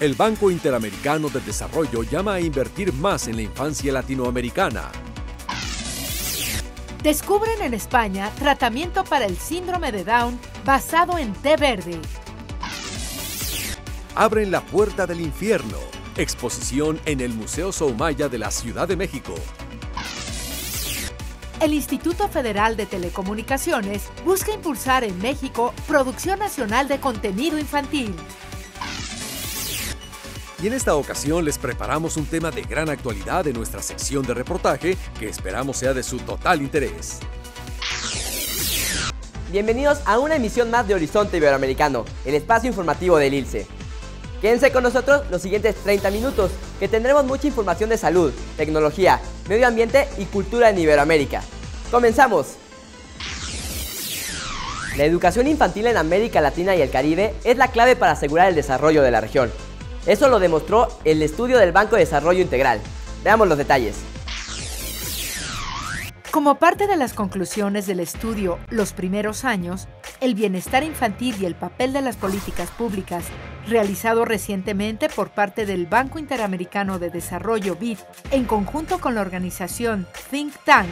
El Banco Interamericano de Desarrollo llama a invertir más en la infancia latinoamericana. Descubren en España tratamiento para el síndrome de Down basado en té verde. Abren la puerta del infierno. Exposición en el Museo Soumaya de la Ciudad de México. El Instituto Federal de Telecomunicaciones busca impulsar en México producción nacional de contenido infantil. Y en esta ocasión les preparamos un tema de gran actualidad en nuestra sección de reportaje que esperamos sea de su total interés. Bienvenidos a una emisión más de Horizonte Iberoamericano, el espacio informativo del ILCE. Quédense con nosotros los siguientes 30 minutos, que tendremos mucha información de salud, tecnología, medio ambiente y cultura en Iberoamérica. ¡Comenzamos! La educación infantil en América Latina y el Caribe es la clave para asegurar el desarrollo de la región. Eso lo demostró el estudio del Banco de Desarrollo Integral. Veamos los detalles. Como parte de las conclusiones del estudio Los primeros años, el bienestar infantil y el papel de las políticas públicas, realizado recientemente por parte del Banco Interamericano de Desarrollo BID en conjunto con la organización Think Tank,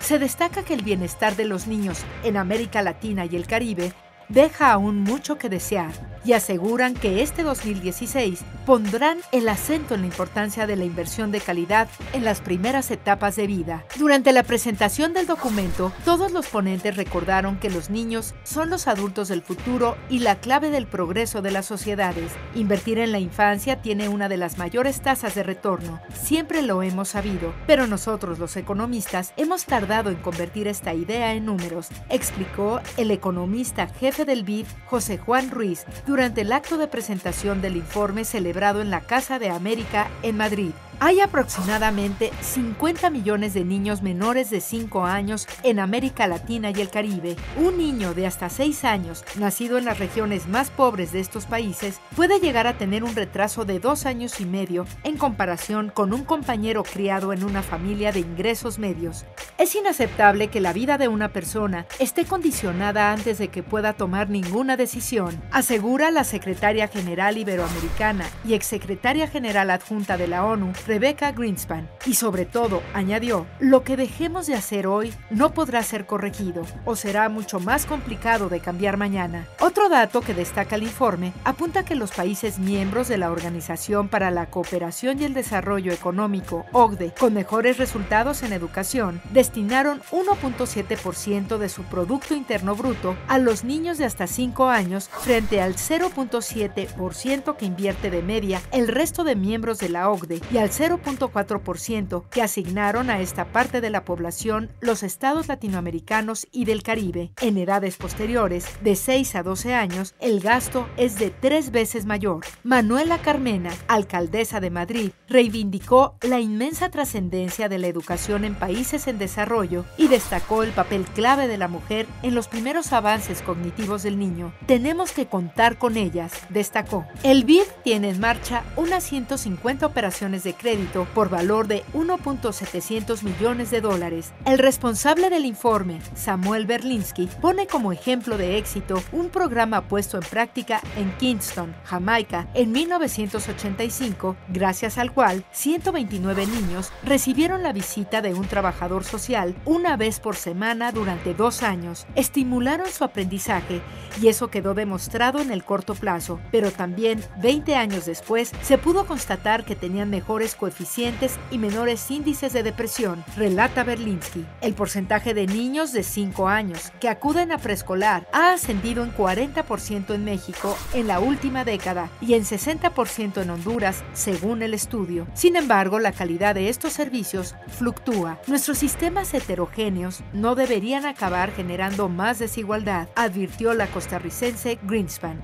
se destaca que el bienestar de los niños en América Latina y el Caribe deja aún mucho que desear y aseguran que este 2016 pondrán el acento en la importancia de la inversión de calidad en las primeras etapas de vida. Durante la presentación del documento, todos los ponentes recordaron que los niños son los adultos del futuro y la clave del progreso de las sociedades. Invertir en la infancia tiene una de las mayores tasas de retorno. Siempre lo hemos sabido, pero nosotros los economistas hemos tardado en convertir esta idea en números, explicó el economista jefe del BID, José Juan Ruiz, durante el acto de presentación del informe celebrado en la Casa de América en Madrid. Hay aproximadamente 50 millones de niños menores de 5 años en América Latina y el Caribe. Un niño de hasta 6 años, nacido en las regiones más pobres de estos países, puede llegar a tener un retraso de 2 años y medio en comparación con un compañero criado en una familia de ingresos medios. Es inaceptable que la vida de una persona esté condicionada antes de que pueda tomar ninguna decisión, asegura la secretaria general iberoamericana y exsecretaria general adjunta de la ONU, Rebecca Greenspan. Y sobre todo, añadió, lo que dejemos de hacer hoy no podrá ser corregido o será mucho más complicado de cambiar mañana. Otro dato que destaca el informe apunta que los países miembros de la Organización para la Cooperación y el Desarrollo Económico, OCDE, con mejores resultados en educación, destinaron 1.7% de su Producto Interno Bruto a los niños de hasta 5 años frente al 0.7% que invierte de media el resto de miembros de la OCDE y al 0.4% que asignaron a esta parte de la población los estados latinoamericanos y del Caribe. En edades posteriores, de 6 a 12 años, el gasto es de tres veces mayor. Manuela Carmena, alcaldesa de Madrid, reivindicó la inmensa trascendencia de la educación en países en desarrollo y destacó el papel clave de la mujer en los primeros avances cognitivos del niño. Tenemos que contar con ellas, destacó. El BID tiene en marcha unas 150 operaciones de crédito por valor de 1.700 millones de dólares. El responsable del informe, Samuel Berlinsky, pone como ejemplo de éxito un programa puesto en práctica en Kingston, Jamaica, en 1985, gracias al cual 129 niños recibieron la visita de un trabajador social una vez por semana durante dos años. Estimularon su aprendizaje y eso quedó demostrado en el corto plazo, pero también 20 años después se pudo constatar que tenían mejores coeficientes y menores índices de depresión, relata Berlinsky. El porcentaje de niños de 5 años que acuden a preescolar ha ascendido en 40% en México en la última década y en 60% en Honduras, según el estudio. Sin embargo, la calidad de estos servicios fluctúa. Nuestros sistemas heterogéneos no deberían acabar generando más desigualdad, advirtió la costarricense Greenspan.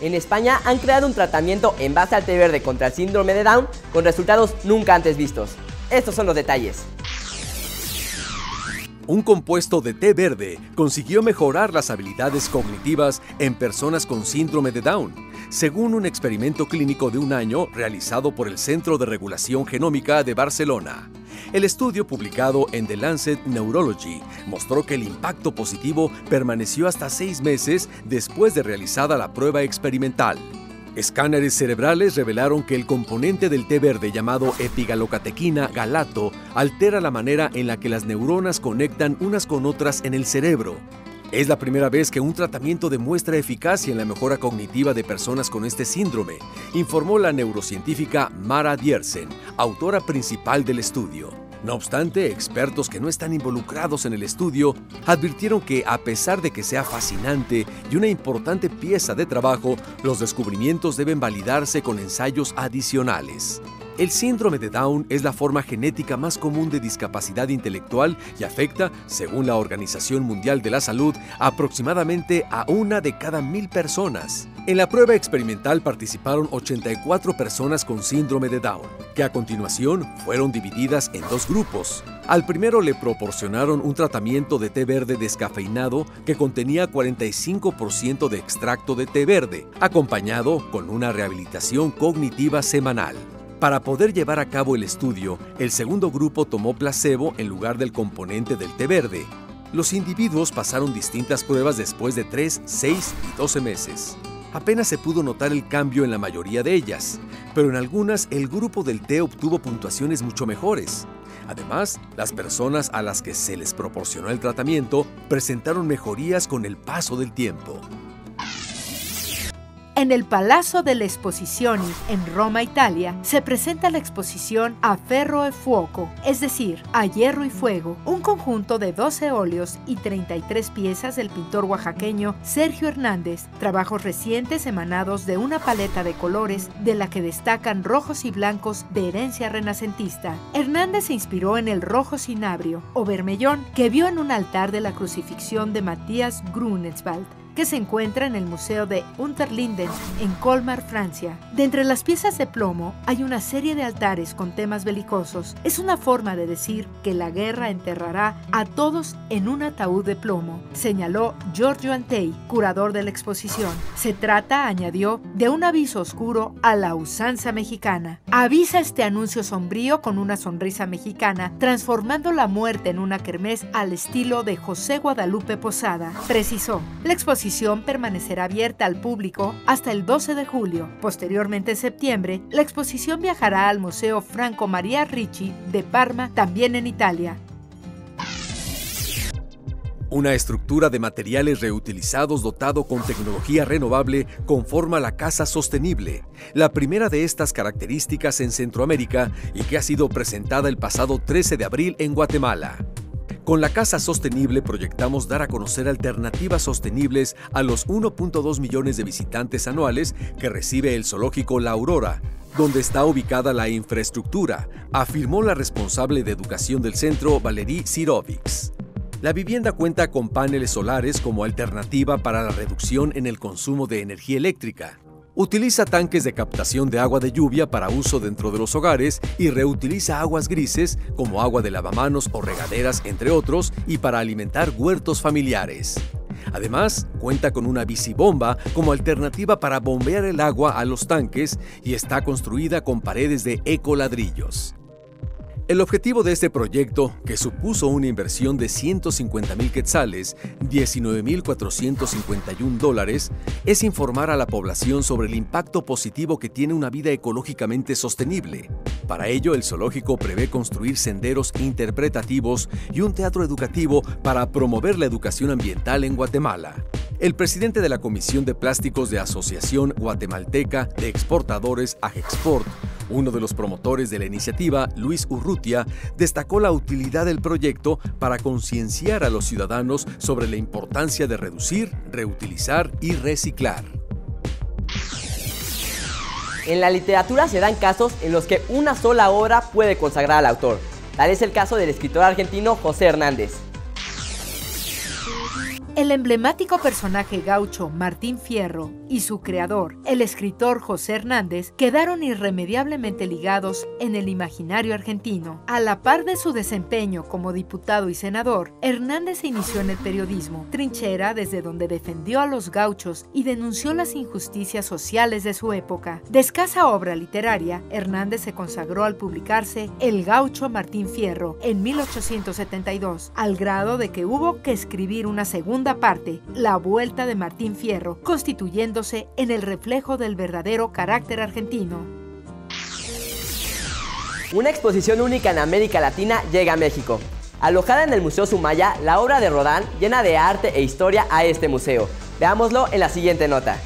En España han creado un tratamiento en base al té verde contra el síndrome de Down con resultados nunca antes vistos. Estos son los detalles. Un compuesto de té verde consiguió mejorar las habilidades cognitivas en personas con síndrome de Down, según un experimento clínico de un año realizado por el Centro de Regulación Genómica de Barcelona. El estudio publicado en The Lancet Neurology mostró que el impacto positivo permaneció hasta seis meses después de realizada la prueba experimental. Escáneres cerebrales revelaron que el componente del té verde llamado epigalocatequina galato altera la manera en la que las neuronas conectan unas con otras en el cerebro. Es la primera vez que un tratamiento demuestra eficacia en la mejora cognitiva de personas con este síndrome, informó la neurocientífica Mara Diersen, autora principal del estudio. No obstante, expertos que no están involucrados en el estudio advirtieron que a pesar de que sea fascinante y una importante pieza de trabajo, los descubrimientos deben validarse con ensayos adicionales. El síndrome de Down es la forma genética más común de discapacidad intelectual y afecta, según la Organización Mundial de la Salud, aproximadamente a una de cada mil personas. En la prueba experimental participaron 84 personas con síndrome de Down, que a continuación fueron divididas en dos grupos. Al primero le proporcionaron un tratamiento de té verde descafeinado que contenía 45% de extracto de té verde, acompañado con una rehabilitación cognitiva semanal. Para poder llevar a cabo el estudio, el segundo grupo tomó placebo en lugar del componente del té verde. Los individuos pasaron distintas pruebas después de 3, 6 y 12 meses. Apenas se pudo notar el cambio en la mayoría de ellas, pero en algunas el grupo del té obtuvo puntuaciones mucho mejores. Además, las personas a las que se les proporcionó el tratamiento presentaron mejorías con el paso del tiempo. En el Palazzo delle Esposizioni, en Roma, Italia, se presenta la exposición A Ferro e Fuoco, es decir, A Hierro y Fuego, un conjunto de 12 óleos y 33 piezas del pintor oaxaqueño Sergio Hernández, trabajos recientes emanados de una paleta de colores de la que destacan rojos y blancos de herencia renacentista. Hernández se inspiró en el rojo cinabrio o vermellón que vio en un altar de la crucifixión de Matías Grunenswald que se encuentra en el Museo de Unterlinden, en Colmar, Francia. De entre las piezas de plomo hay una serie de altares con temas belicosos. Es una forma de decir que la guerra enterrará a todos en un ataúd de plomo, señaló Giorgio Antei, curador de la exposición. Se trata, añadió, de un aviso oscuro a la usanza mexicana. Avisa este anuncio sombrío con una sonrisa mexicana, transformando la muerte en una kermés al estilo de José Guadalupe Posada. Precisó, la exposición exposición permanecerá abierta al público hasta el 12 de julio. Posteriormente, en septiembre, la exposición viajará al Museo Franco Maria Ricci de Parma, también en Italia. Una estructura de materiales reutilizados dotado con tecnología renovable conforma la casa sostenible, la primera de estas características en Centroamérica y que ha sido presentada el pasado 13 de abril en Guatemala. Con la Casa Sostenible proyectamos dar a conocer alternativas sostenibles a los 1.2 millones de visitantes anuales que recibe el zoológico La Aurora, donde está ubicada la infraestructura, afirmó la responsable de educación del centro, Valerie Sirovics. La vivienda cuenta con paneles solares como alternativa para la reducción en el consumo de energía eléctrica. Utiliza tanques de captación de agua de lluvia para uso dentro de los hogares y reutiliza aguas grises como agua de lavamanos o regaderas, entre otros, y para alimentar huertos familiares. Además, cuenta con una bicibomba como alternativa para bombear el agua a los tanques y está construida con paredes de ecoladrillos. El objetivo de este proyecto, que supuso una inversión de 150 mil quetzales, 19.451 dólares, es informar a la población sobre el impacto positivo que tiene una vida ecológicamente sostenible. Para ello, el zoológico prevé construir senderos interpretativos y un teatro educativo para promover la educación ambiental en Guatemala. El presidente de la Comisión de Plásticos de Asociación Guatemalteca de Exportadores AGEXPORT, uno de los promotores de la iniciativa, Luis Urrutia, destacó la utilidad del proyecto para concienciar a los ciudadanos sobre la importancia de reducir, reutilizar y reciclar. En la literatura se dan casos en los que una sola obra puede consagrar al autor. Tal es el caso del escritor argentino José Hernández. El emblemático personaje gaucho Martín Fierro y su creador, el escritor José Hernández, quedaron irremediablemente ligados en el imaginario argentino. A la par de su desempeño como diputado y senador, Hernández se inició en el periodismo, trinchera desde donde defendió a los gauchos y denunció las injusticias sociales de su época. De escasa obra literaria, Hernández se consagró al publicarse El gaucho Martín Fierro en 1872, al grado de que hubo que escribir una segunda parte, La Vuelta de Martín Fierro, constituyéndose en el reflejo del verdadero carácter argentino. Una exposición única en América Latina llega a México. Alojada en el Museo Sumaya, la obra de Rodán llena de arte e historia a este museo. Veámoslo en la siguiente nota.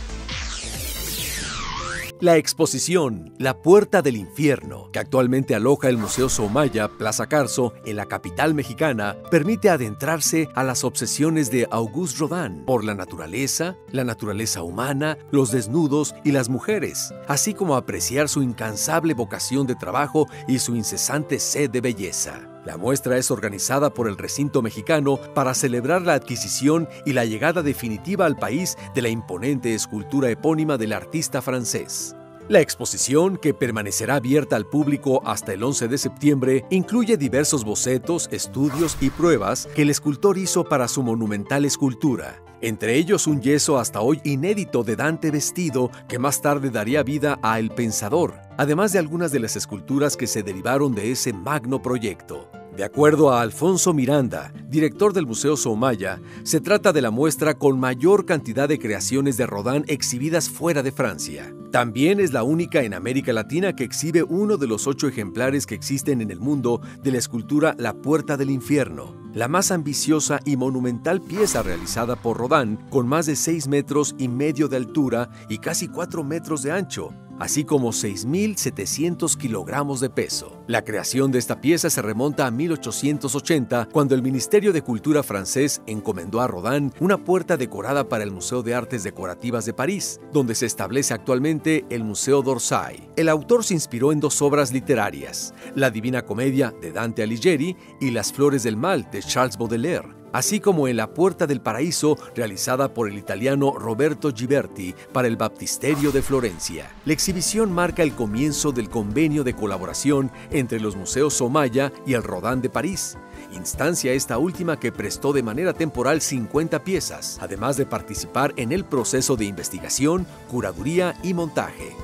La exposición La Puerta del Infierno, que actualmente aloja el Museo Somaya Plaza Carso en la capital mexicana, permite adentrarse a las obsesiones de Auguste Rodin por la naturaleza, la naturaleza humana, los desnudos y las mujeres, así como apreciar su incansable vocación de trabajo y su incesante sed de belleza. La muestra es organizada por el recinto mexicano para celebrar la adquisición y la llegada definitiva al país de la imponente escultura epónima del artista francés. La exposición, que permanecerá abierta al público hasta el 11 de septiembre, incluye diversos bocetos, estudios y pruebas que el escultor hizo para su monumental escultura. Entre ellos un yeso hasta hoy inédito de Dante vestido que más tarde daría vida a El Pensador, además de algunas de las esculturas que se derivaron de ese magno proyecto. De acuerdo a Alfonso Miranda, director del Museo Soumaya, se trata de la muestra con mayor cantidad de creaciones de Rodin exhibidas fuera de Francia. También es la única en América Latina que exhibe uno de los ocho ejemplares que existen en el mundo de la escultura La Puerta del Infierno, la más ambiciosa y monumental pieza realizada por Rodin, con más de 6 metros y medio de altura y casi 4 metros de ancho, así como 6.700 kilogramos de peso. La creación de esta pieza se remonta a 1880, cuando el Ministerio de Cultura francés encomendó a Rodin una puerta decorada para el Museo de Artes Decorativas de París, donde se establece actualmente el Museo d'Orsay. El autor se inspiró en dos obras literarias, La Divina Comedia de Dante Alighieri y Las Flores del Mal de Charles Baudelaire así como en La Puerta del Paraíso, realizada por el italiano Roberto Giberti para el Baptisterio de Florencia. La exhibición marca el comienzo del convenio de colaboración entre los museos Somaya y el Rodin de París, instancia esta última que prestó de manera temporal 50 piezas, además de participar en el proceso de investigación, curaduría y montaje.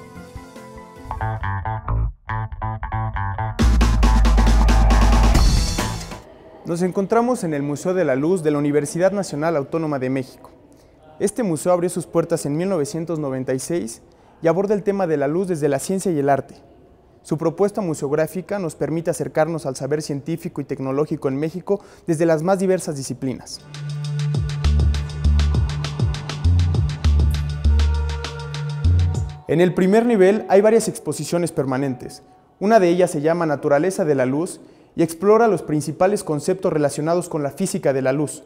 Nos encontramos en el Museo de la Luz de la Universidad Nacional Autónoma de México. Este museo abrió sus puertas en 1996 y aborda el tema de la luz desde la ciencia y el arte. Su propuesta museográfica nos permite acercarnos al saber científico y tecnológico en México desde las más diversas disciplinas. En el primer nivel hay varias exposiciones permanentes. Una de ellas se llama Naturaleza de la Luz y explora los principales conceptos relacionados con la física de la luz,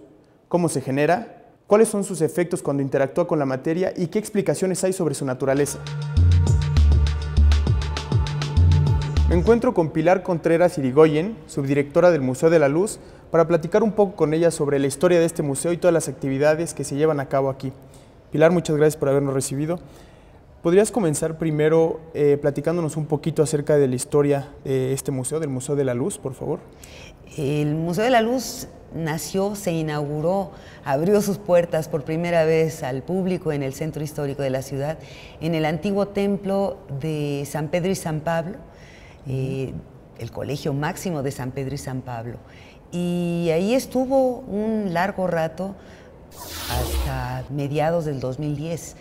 cómo se genera, cuáles son sus efectos cuando interactúa con la materia y qué explicaciones hay sobre su naturaleza. Me encuentro con Pilar Contreras Irigoyen, subdirectora del Museo de la Luz, para platicar un poco con ella sobre la historia de este museo y todas las actividades que se llevan a cabo aquí. Pilar, muchas gracias por habernos recibido. ¿Podrías comenzar primero eh, platicándonos un poquito acerca de la historia de este museo, del Museo de la Luz, por favor? El Museo de la Luz nació, se inauguró, abrió sus puertas por primera vez al público en el centro histórico de la ciudad, en el antiguo templo de San Pedro y San Pablo, eh, el colegio máximo de San Pedro y San Pablo. Y ahí estuvo un largo rato hasta mediados del 2010.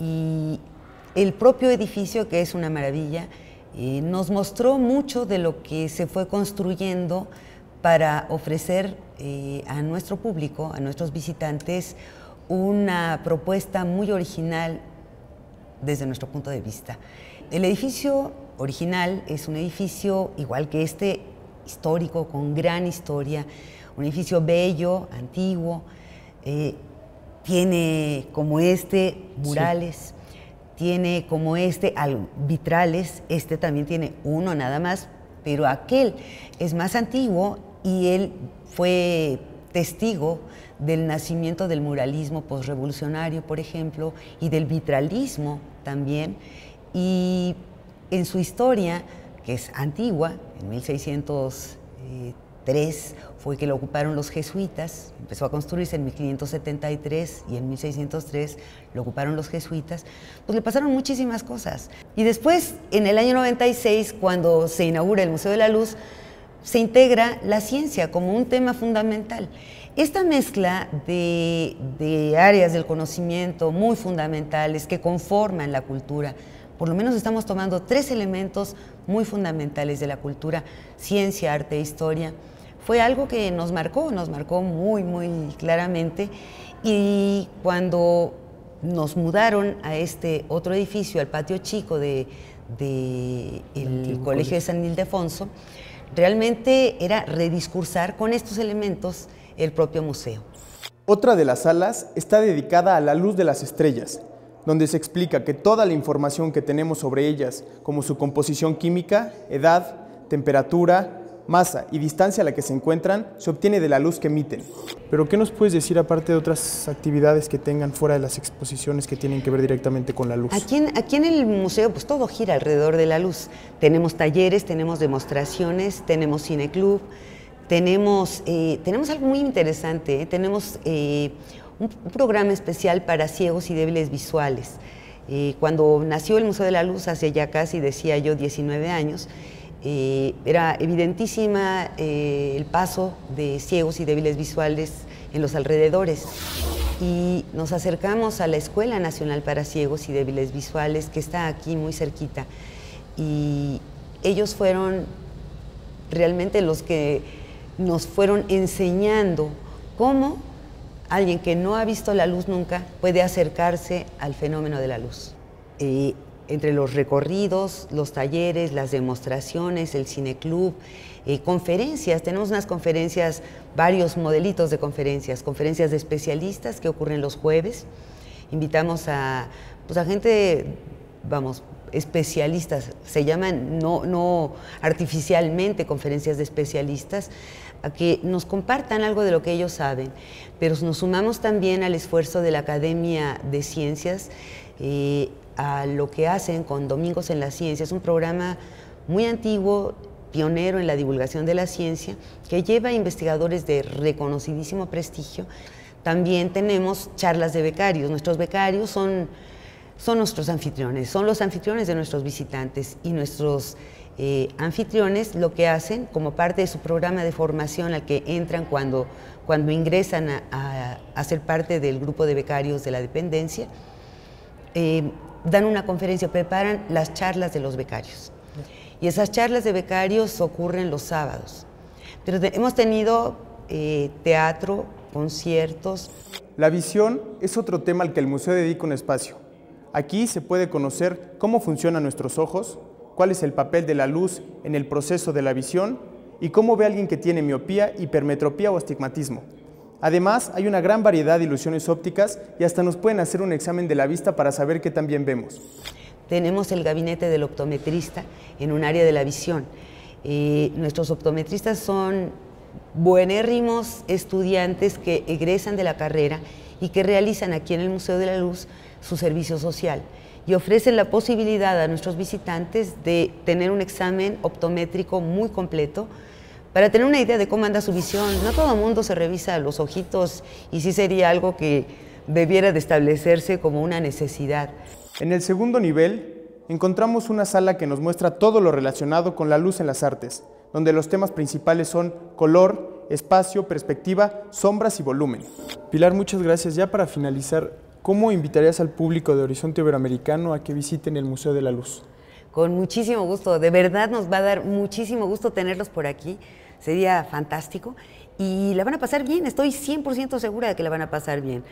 Y el propio edificio, que es una maravilla, eh, nos mostró mucho de lo que se fue construyendo para ofrecer eh, a nuestro público, a nuestros visitantes, una propuesta muy original desde nuestro punto de vista. El edificio original es un edificio igual que este, histórico, con gran historia, un edificio bello, antiguo, eh, tiene como este murales tiene como este vitrales, este también tiene uno nada más, pero aquel es más antiguo y él fue testigo del nacimiento del muralismo postrevolucionario, por ejemplo, y del vitralismo también. Y en su historia, que es antigua, en 1603 fue que lo ocuparon los jesuitas, empezó a construirse en 1573 y en 1603 lo ocuparon los jesuitas, pues le pasaron muchísimas cosas. Y después, en el año 96, cuando se inaugura el Museo de la Luz, se integra la ciencia como un tema fundamental. Esta mezcla de, de, áreas del conocimiento muy fundamentales que conforman la cultura, por lo menos estamos tomando tres elementos muy fundamentales de la cultura, ciencia, arte e historia, fue algo que nos marcó, nos marcó muy, muy claramente. Y cuando nos mudaron a este otro edificio, al patio chico del de, el Colegio de San Ildefonso, realmente era rediscursar con estos elementos el propio museo. Otra de las salas está dedicada a la luz de las estrellas, donde se explica que toda la información que tenemos sobre ellas, como su composición química, edad, temperatura, masa y distancia a la que se encuentran, se obtiene de la luz que emiten. Pero ¿qué nos puedes decir aparte de otras actividades que tengan fuera de las exposiciones que tienen que ver directamente con la luz? Aquí en, aquí en el museo pues todo gira alrededor de la luz. Tenemos talleres, tenemos demostraciones, tenemos cineclub, tenemos, eh, tenemos algo muy interesante, ¿eh? tenemos eh, un, programa especial para ciegos y débiles visuales. cuando nació el Museo de la Luz, hace ya casi, decía yo, 19 años, era evidentísima el paso de ciegos y débiles visuales en los alrededores. Y nos acercamos a la Escuela Nacional para Ciegos y Débiles Visuales, que está aquí muy cerquita. Y ellos fueron realmente los que nos fueron enseñando cómo alguien que no ha visto la luz nunca puede acercarse al fenómeno de la luz. entre los recorridos, los talleres, las demostraciones, el cineclub, eh, conferencias, tenemos unas conferencias, varios modelitos de conferencias, conferencias de especialistas que ocurren los jueves. Invitamos a, pues, a gente, vamos, especialistas, se llaman no, no artificialmente conferencias de especialistas, a que nos compartan algo de lo que ellos saben, pero nos sumamos también al esfuerzo de la Academia de Ciencias, eh, a lo que hacen con Domingos en la Ciencia. Es un programa muy antiguo, pionero en la divulgación de la ciencia, que lleva a investigadores de reconocidísimo prestigio. También tenemos charlas de becarios. Nuestros becarios son, son nuestros anfitriones, son los anfitriones de nuestros visitantes y nuestros eh, anfitriones lo que hacen como parte de su programa de formación al que entran cuando, cuando ingresan a, ser parte del grupo de becarios de la dependencia, eh, dan una conferencia, preparan las charlas de los becarios. Y esas charlas de becarios ocurren los sábados. Pero hemos tenido eh, teatro, conciertos. La visión es otro tema al que el museo dedica un espacio. Aquí se puede conocer cómo funcionan nuestros ojos, cuál es el papel de la luz en el proceso de la visión y cómo ve alguien que tiene miopía, hipermetropía o astigmatismo. Además, hay una gran variedad de ilusiones ópticas y hasta nos pueden hacer un examen de la vista para saber qué tan bien vemos. Tenemos el gabinete del optometrista en un área de la visión. Eh, nuestros optometristas son buenérrimos estudiantes que egresan de la carrera y que realizan aquí en el Museo de la Luz su servicio social y ofrecen la posibilidad a nuestros visitantes de tener un examen optométrico muy completo para tener una idea de cómo anda su visión. No todo el mundo se revisa los ojitos y sí sería algo que debiera de establecerse como una necesidad. En el segundo nivel encontramos una sala que nos muestra todo lo relacionado con la luz en las artes, donde los temas principales son color, espacio, perspectiva, sombras y volumen. Pilar, muchas gracias. Ya para finalizar, ¿Cómo invitarías al público de Horizonte Iberoamericano a que visiten el Museo de la Luz? Con muchísimo gusto, de verdad nos va a dar muchísimo gusto tenerlos por aquí, sería fantástico y la van a pasar bien, estoy 100% segura de que la van a pasar bien.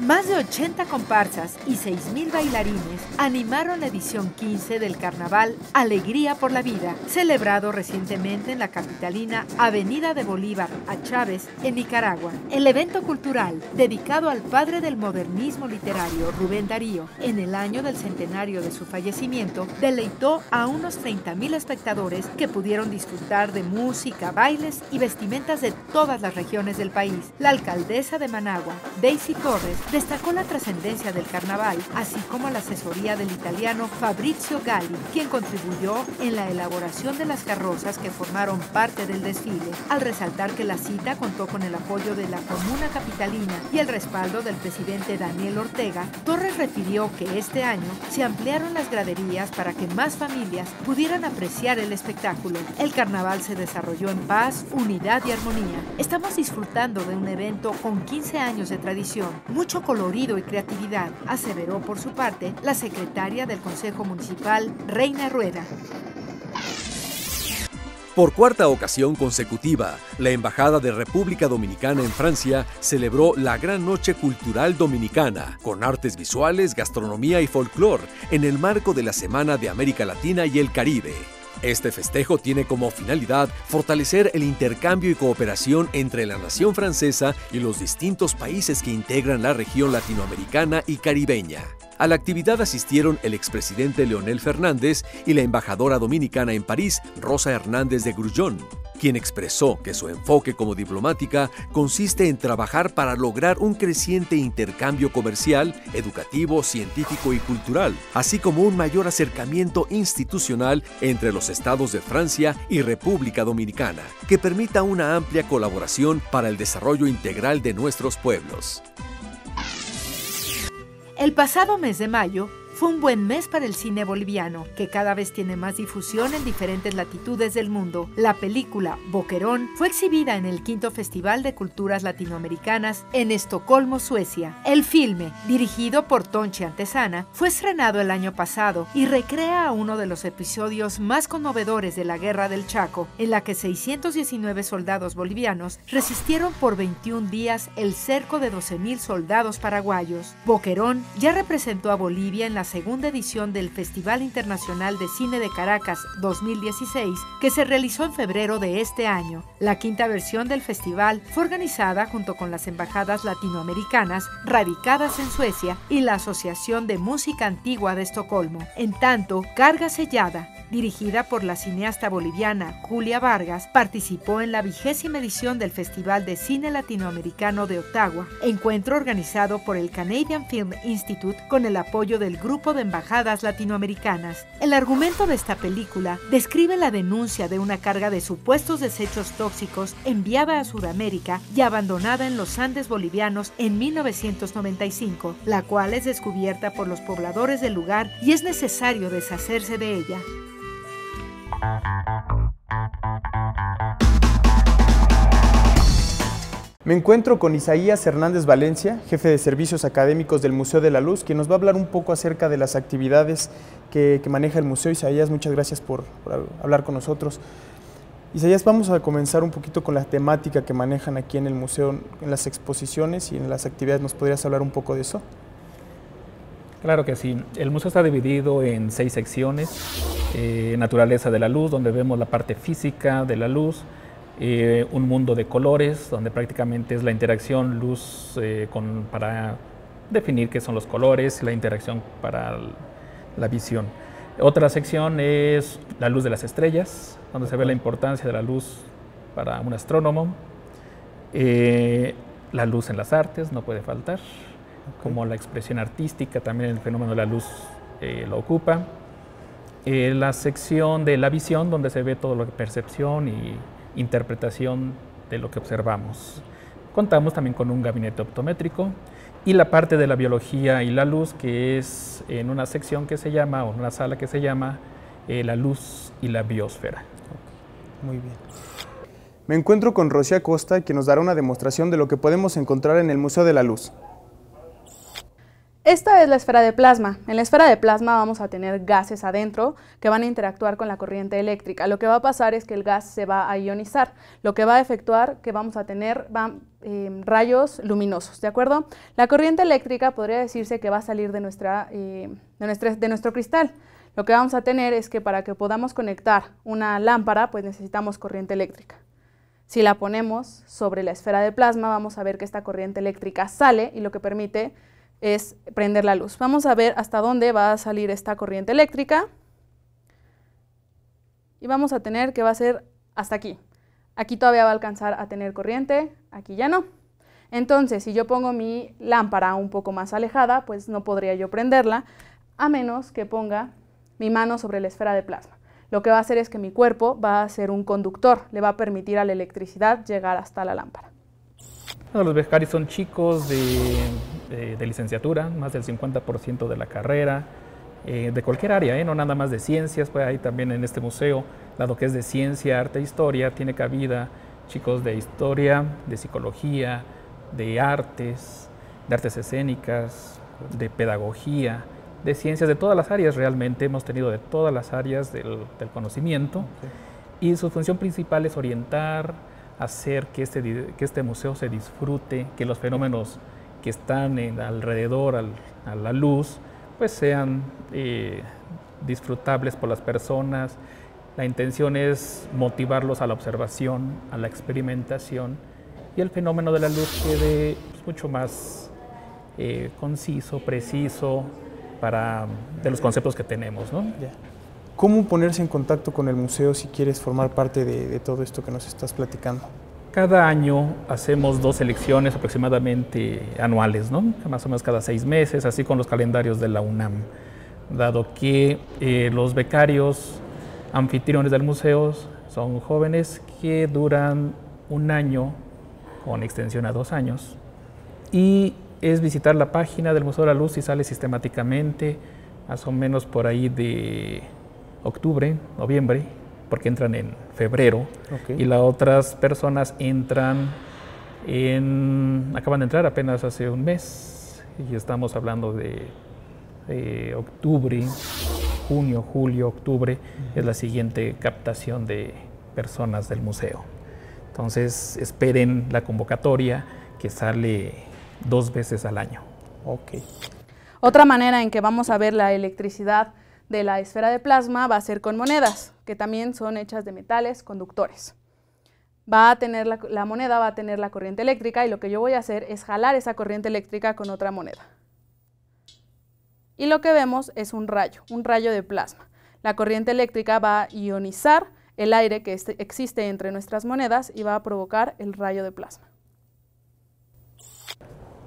Más de 80 comparsas y 6.000 bailarines animaron la edición 15 del carnaval Alegría por la Vida, celebrado recientemente en la capitalina Avenida de Bolívar a Chávez, en Nicaragua. El evento cultural, dedicado al padre del modernismo literario, Rubén Darío, en el año del centenario de su fallecimiento, deleitó a unos 30.000 espectadores que pudieron disfrutar de música, bailes y vestimentas de todas las regiones del país. La alcaldesa de Managua, Daisy Torres, destacó la trascendencia del carnaval, así como la asesoría del italiano Fabrizio Galli, quien contribuyó en la elaboración de las carrozas que formaron parte del desfile, al resaltar que la cita contó con el apoyo de la comuna capitalina y el respaldo del presidente Daniel Ortega, Torres refirió que este año se ampliaron las graderías para que más familias pudieran apreciar el espectáculo. El carnaval se desarrolló en paz, unidad y armonía. Estamos disfrutando de un evento con 15 años de tradición, mucho colorido y creatividad, aseveró por su parte la secretaria del Consejo Municipal, Reina Rueda. Por cuarta ocasión consecutiva, la Embajada de República Dominicana en Francia celebró la Gran Noche Cultural Dominicana, con artes visuales, gastronomía y folclore, en el marco de la Semana de América Latina y el Caribe. Este festejo tiene como finalidad fortalecer el intercambio y cooperación entre la nación francesa y los distintos países que integran la región latinoamericana y caribeña. A la actividad asistieron el expresidente Leonel Fernández y la embajadora dominicana en París, Rosa Hernández de Grullón, quien expresó que su enfoque como diplomática consiste en trabajar para lograr un creciente intercambio comercial, educativo, científico y cultural, así como un mayor acercamiento institucional entre los estados de Francia y República Dominicana, que permita una amplia colaboración para el desarrollo integral de nuestros pueblos. El pasado mes de mayo fue un buen mes para el cine boliviano, que cada vez tiene más difusión en diferentes latitudes del mundo. La película Boquerón fue exhibida en el quinto Festival de Culturas Latinoamericanas en Estocolmo, Suecia. El filme, dirigido por Tonchi Antesana, fue estrenado el año pasado y recrea uno de los episodios más conmovedores de la Guerra del Chaco, en la que 619 soldados bolivianos resistieron por 21 días el cerco de 12.000 soldados paraguayos. Boquerón ya representó a Bolivia en la segunda edición del Festival Internacional de Cine de Caracas 2016, que se realizó en febrero de este año. La quinta versión del festival fue organizada junto con las embajadas latinoamericanas radicadas en Suecia y la Asociación de Música Antigua de Estocolmo. En tanto, Carga Sellada, dirigida por la cineasta boliviana Julia Vargas, participó en la vigésima edición del Festival de Cine Latinoamericano de Ottawa, encuentro organizado por el Canadian Film Institute con el apoyo del Grupo de Embajadas Latinoamericanas. El argumento de esta película describe la denuncia de una carga de supuestos desechos tóxicos enviada a Sudamérica y abandonada en los Andes bolivianos en 1995, la cual es descubierta por los pobladores del lugar y es necesario deshacerse de ella. Me encuentro con Isaías Hernández Valencia, jefe de servicios académicos del Museo de la Luz, quien nos va a hablar un poco acerca de las actividades que, maneja el museo. Isaías, muchas gracias por, hablar con nosotros. Isaías, vamos a comenzar un poquito con la temática que manejan aquí en el museo, en las exposiciones y en las actividades. ¿Nos podrías hablar un poco de eso? Claro que sí. El museo está dividido en seis secciones. Eh, naturaleza de la luz, donde vemos la parte física de la luz. Eh, un mundo de colores, donde prácticamente es la interacción luz eh, con, para definir qué son los colores, la interacción para la visión. Otra sección es la luz de las estrellas, donde se ve la importancia de la luz para un astrónomo. la luz en las artes, no puede faltar como la expresión artística, también el fenómeno de la luz eh, lo ocupa. Eh, la sección de la visión, donde se ve todo lo que percepción y interpretación de lo que observamos. Contamos también con un gabinete optométrico y la parte de la biología y la luz, que es en una sección que se llama, o en una sala que se llama, eh, la luz y la biosfera. Muy bien. Me encuentro con Rocía Costa, que nos dará una demostración de lo que podemos encontrar en el Museo de la Luz. Esta es la esfera de plasma. En la esfera de plasma vamos a tener gases adentro que van a interactuar con la corriente eléctrica. Lo que va a pasar es que el gas se va a ionizar. Lo que va a efectuar que vamos a tener em, rayos luminosos, ¿de acuerdo? La corriente eléctrica podría decirse que va a salir de, de, de nuestro cristal. Lo que vamos a tener es que para que podamos conectar una lámpara, pues necesitamos corriente eléctrica. Si la ponemos sobre la esfera de plasma, vamos a ver que esta corriente eléctrica sale y lo que permite es prender la luz. Vamos a ver hasta dónde va a salir esta corriente eléctrica. Y vamos a tener que va a ser hasta aquí. Aquí todavía va a alcanzar a tener corriente, aquí ya no. Entonces, si yo pongo mi lámpara un poco más alejada, pues no podría yo prenderla, a menos que ponga mi mano sobre la esfera de plasma. Lo que va a hacer es que mi cuerpo va a ser un conductor, le va a permitir a la electricidad llegar hasta la lámpara. Los becarios son chicos de, licenciatura, más del 50% de la carrera, eh, de cualquier área, ¿eh? no nada más de ciencias, pues ahí también en este museo, dado que es de ciencia, arte e historia, tiene cabida chicos de historia, de psicología, de artes, de artes escénicas, de pedagogía, de ciencias, de todas las áreas realmente, hemos tenido de todas las áreas del, conocimiento. Y su función principal es orientar, hacer que este, que este museo se disfrute, que los fenómenos que están en, alrededor a la luz, pues sean eh, disfrutables por las personas. La intención es motivarlos a la observación, a la experimentación y el fenómeno de la luz quede pues, mucho más eh, conciso, preciso, para, de los conceptos que tenemos. ¿no? ¿Cómo ponerse en contacto con el museo si quieres formar parte de, todo esto que nos estás platicando? Cada año hacemos dos elecciones aproximadamente anuales, ¿no? más o menos cada seis meses, así con los calendarios de la UNAM, dado que eh, los becarios anfitriones del museo son jóvenes que duran un año con extensión a dos años y es visitar la página del Museo de la Luz y sale sistemáticamente, más o menos por ahí de octubre, noviembre, porque entran en febrero, y las otras personas entran en, acaban de entrar apenas hace un mes, y estamos hablando de, octubre, junio, julio, octubre, es la siguiente captación de personas del museo. Entonces esperen la convocatoria que sale dos veces al año. Ok. Otra manera en que vamos a ver la electricidad de la esfera de plasma va a ser con monedas, que también son hechas de metales conductores. Va a tener la, moneda va a tener la corriente eléctrica y lo que yo voy a hacer es jalar esa corriente eléctrica con otra moneda. Y lo que vemos es un rayo, un rayo de plasma. La corriente eléctrica va a ionizar el aire que este, existe entre nuestras monedas y va a provocar el rayo de plasma.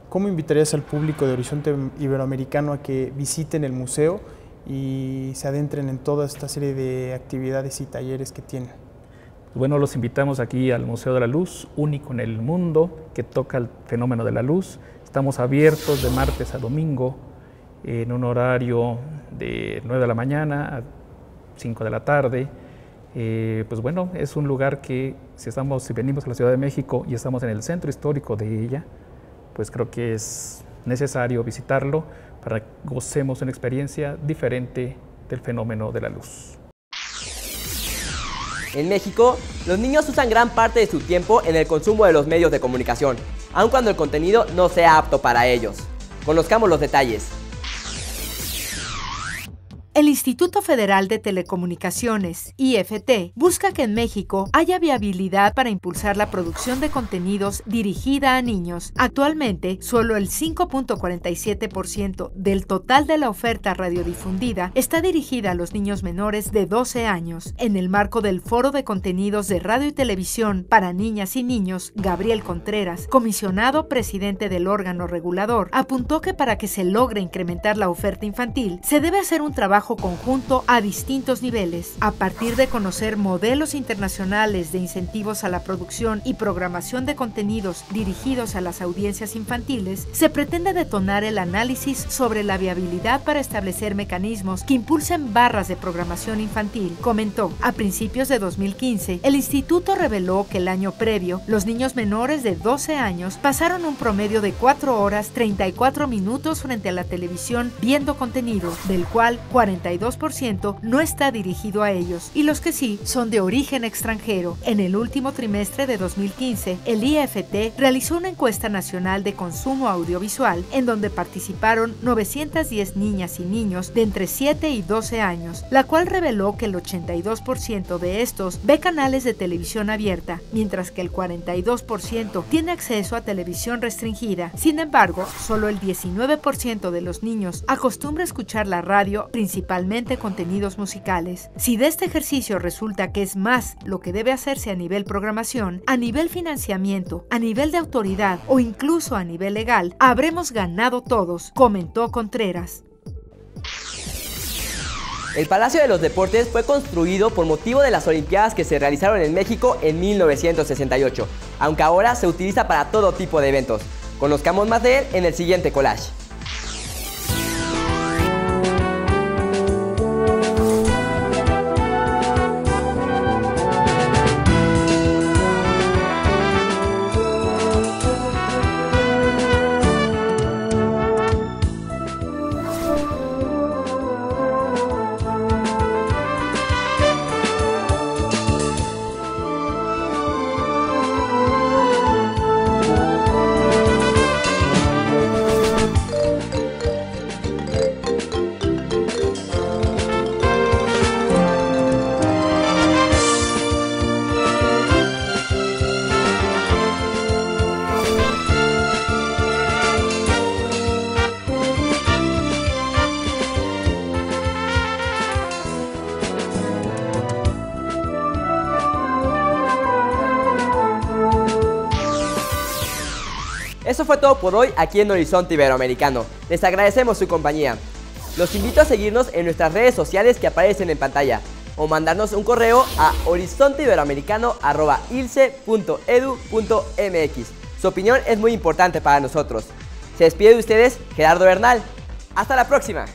¿Cómo invitarías al público de Horizonte Iberoamericano a que visiten el museo y se adentren en toda esta serie de actividades y talleres que tienen? Bueno, los invitamos aquí al Museo de la Luz, único en el mundo que toca el fenómeno de la luz. Estamos abiertos de martes a domingo en un horario de 9 de la mañana a 5 de la tarde. Eh, pues bueno, es un lugar que si, estamos, si venimos a la Ciudad de México y estamos en el centro histórico de ella, pues creo que es necesario visitarlo para que gocemos una experiencia diferente del fenómeno de la luz. En México, los niños usan gran parte de su tiempo en el consumo de los medios de comunicación, aun cuando el contenido no sea apto para ellos. Conozcamos los detalles. El Instituto Federal de Telecomunicaciones, IFT, busca que en México haya viabilidad para impulsar la producción de contenidos dirigida a niños. Actualmente, solo el 5.47% del total de la oferta radiodifundida está dirigida a los niños menores de 12 años. En el marco del Foro de Contenidos de Radio y Televisión para Niñas y Niños, Gabriel Contreras, comisionado presidente del órgano regulador, apuntó que para que se logre incrementar la oferta infantil, se debe hacer un trabajo conjunto a distintos niveles, a partir de conocer modelos internacionales de incentivos a la producción y programación de contenidos dirigidos a las audiencias infantiles, se pretende detonar el análisis sobre la viabilidad para establecer mecanismos que impulsen barras de programación infantil. Comentó, a principios de 2015, el instituto reveló que el año previo, los niños menores de 12 años pasaron un promedio de 4 horas 34 minutos frente a la televisión viendo contenido, del cual 40 42% no está dirigido a ellos y los que sí son de origen extranjero. En el último trimestre de 2015, el IFT realizó una encuesta nacional de consumo audiovisual en donde participaron 910 niñas y niños de entre 7 y 12 años, la cual reveló que el 82% de estos ve canales de televisión abierta, mientras que el 42% tiene acceso a televisión restringida. Sin embargo, solo el 19% de los niños acostumbra escuchar la radio principalmente principalmente contenidos musicales. Si de este ejercicio resulta que es más lo que debe hacerse a nivel programación, a nivel financiamiento, a nivel de autoridad o incluso a nivel legal, habremos ganado todos, comentó Contreras. El Palacio de los Deportes fue construido por motivo de las Olimpiadas que se realizaron en México en 1968, aunque ahora se utiliza para todo tipo de eventos. Conozcamos más de él en el siguiente collage. Fue todo por hoy aquí en Horizonte Iberoamericano. Les agradecemos su compañía. Los invito a seguirnos en nuestras redes sociales que aparecen en pantalla o mandarnos un correo a horizonteiberoamericano.ilce.edu.mx. Su opinión es muy importante para nosotros. Se despide de ustedes Gerardo Bernal. Hasta la próxima.